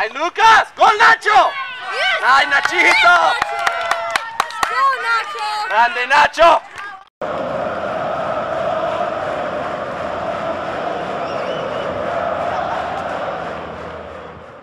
¡Ay, Lucas! ¡Gol, Nacho! ¡Ay, Nachito! Nacho! ¡Grande, Nacho!